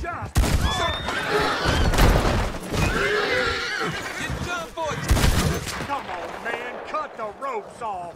just... Get done for. Come on, man, cut the ropes off.